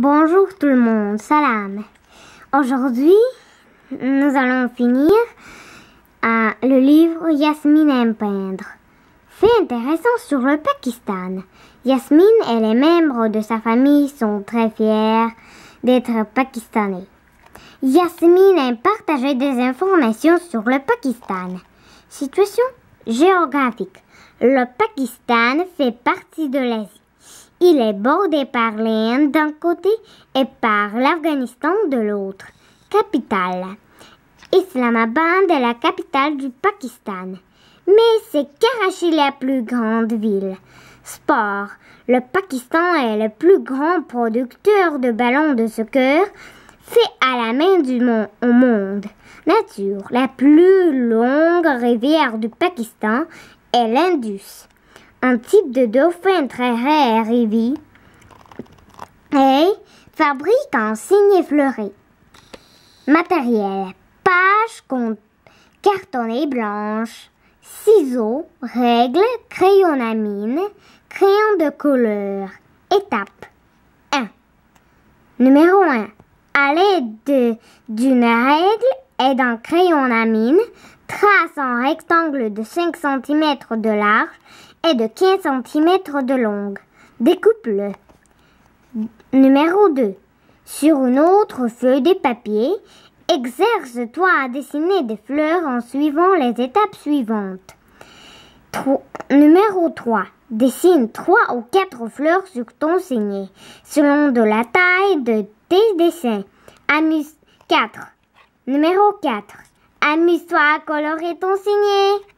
Bonjour tout le monde, salam. Aujourd'hui, nous allons finir euh, le livre Yasmine aime peindre. Fait intéressant sur le Pakistan. Yasmine et les membres de sa famille sont très fiers d'être pakistanais. Yasmine aime partager des informations sur le Pakistan. Situation géographique. Le Pakistan fait partie de l'Asie. Il est bordé par l'Inde d'un côté et par l'Afghanistan de l'autre. Capitale. Islamabad est la capitale du Pakistan. Mais c'est Karachi la plus grande ville. Sport. Le Pakistan est le plus grand producteur de ballons de soccer fait à la main du monde. Nature. La plus longue rivière du Pakistan est l'Indus un type de dauphin très rare et et fabrique un signe fleuri. Matériel page cartonné blanche, ciseaux, règles, crayon à mine, crayon de couleur. Étape 1. Numéro 1. À l'aide d'une règle et d'un crayon à mine, trace un rectangle de 5 cm de large et de 15 cm de longue. Découpe-le. Numéro 2. Sur une autre feuille de papier, exerce-toi à dessiner des fleurs en suivant les étapes suivantes. numéro 3. Dessine 3 ou 4 fleurs sur ton signet, selon de la taille de tes dessins. Amuse 4. Numéro 4. Amuse-toi à colorer ton signet.